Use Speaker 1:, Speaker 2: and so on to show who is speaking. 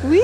Speaker 1: Wee